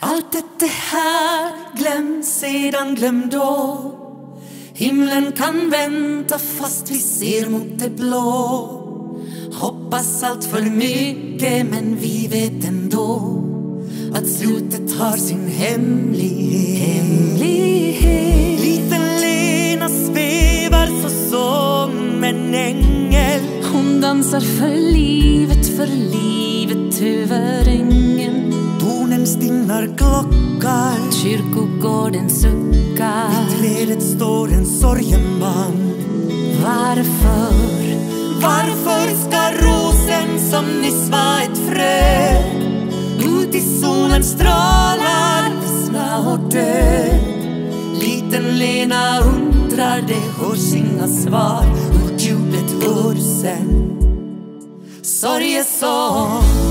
Allt det här glöm sedan glöm då Himlen kan vänta fast vi ser mot det blå Hoppas allt för mycket men vi vet ändå att slutet har sin hemlighet. hemlighet. Liten Lena svävar så som en ängel. Hon dansar för livet, för livet över ängen. Stinnar klockar. Kyrkogården suckar. Vid trädet står en sorgenman. Varför? Varför ska rosen som nyss var ett frö ut i solen strålar vissna och dö Liten Lena undrar, det hörs inga svar ur djupet ursen Sorgesång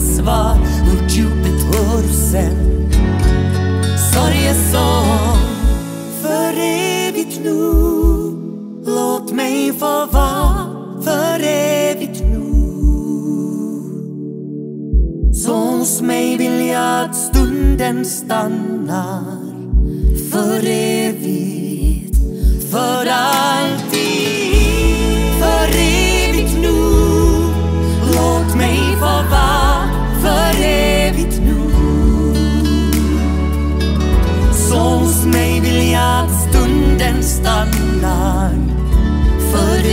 svar ur djupet ursen. Sorgesång för evigt nu Låt mig få vara för evigt nu så hos mig vill jag att stunden stannar för evigt, första land. För